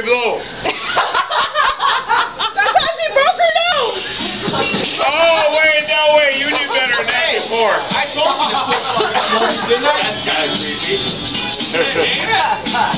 blow. That's how she broke her nose. Oh, wait, no, wait. You knew better than that before. I told you to put didn't I? That's kind of creepy. yeah!